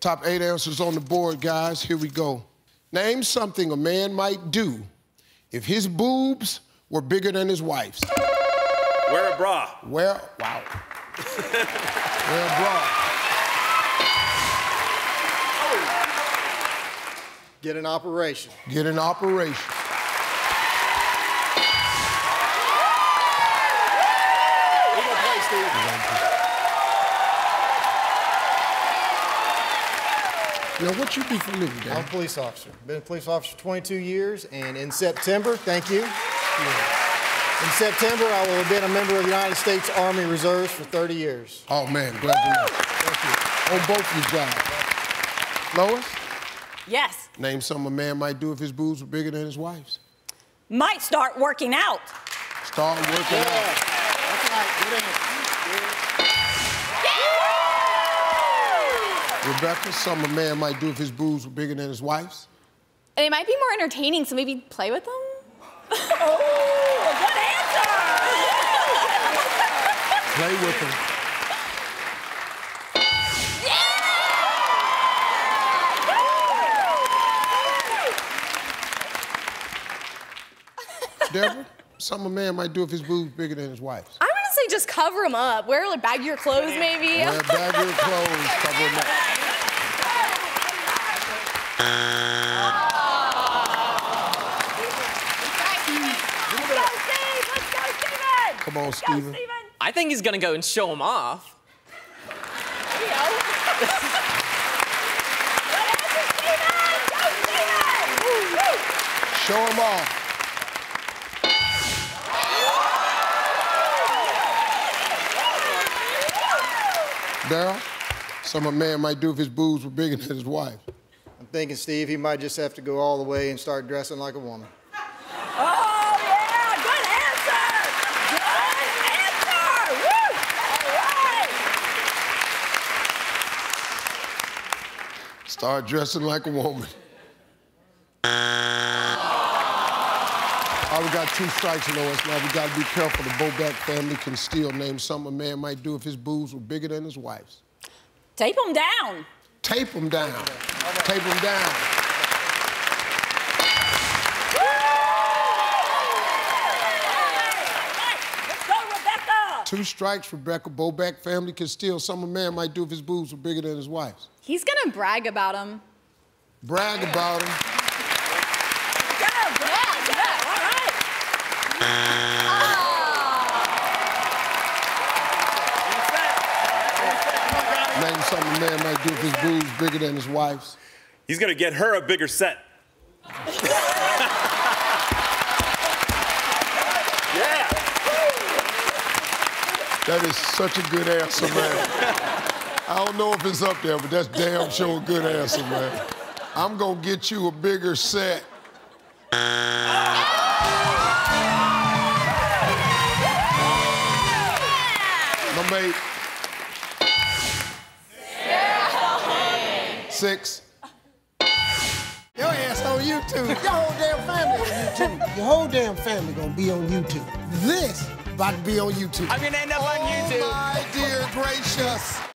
Top eight answers on the board, guys. Here we go. Name something a man might do if his boobs were bigger than his wife's. Wear a bra. Wear, wow. Wear a bra. Get an operation. Get an operation. Who gonna play, Steve? Now, what you do for a living, I'm a police officer. Been a police officer 22 years, and in September, thank you. In September, I will have been a member of the United States Army Reserves for 30 years. Oh, man, glad to know. Thank you. On both your jobs. Lois, Yes. name something a man might do if his boobs were bigger than his wife's. Might start working out. Start working out. That's right. Rebecca, something a man might do if his boobs were bigger than his wife's. And it might be more entertaining, so maybe play with them? Oh, good answer. Play with them. Deborah, something a man might do if his boobs bigger than his wife's. I'm gonna say just cover them up. Wear like baggier clothes, maybe. Wear baggy clothes, cover them up. Come on, Go, Steven. Steven. I think he's gonna go and show him off. You know. Good answer, Steven. Go, Steven. Woo, woo. Show him off. Daryl, something a man might do if his boobs were bigger than his wife. I'm thinking, Steve, he might just have to go all the way and start dressing like a woman. Oh, yeah. Good answer. Good answer. Woo. All right. Start dressing like a woman. All right, we got two strikes, Lois. Now we got to be careful. The Bobek family can still name something a man might do if his boobs were bigger than his wife's. Tape them down. Tape them down. Tape them down. Two strikes, Rebecca. Bobek family can steal something a man might do if his boobs were bigger than his wife's. He's gonna brag about them. Brag about him. Go. Yeah, yeah. All right. Ah. Name something a man might do if his boobs bigger than his wife's. He's gonna get her a bigger set. yeah. That is such a good answer, man. I don't know if it's up there, but that's damn sure a good answer, man. I'm gonna get you a bigger set. Number eight. Six. Your ass on YouTube. Your whole damn family on YouTube. Your whole damn family gonna be on YouTube. This about to be on YouTube. I'm gonna end up on Oh YouTube. my dear gracious.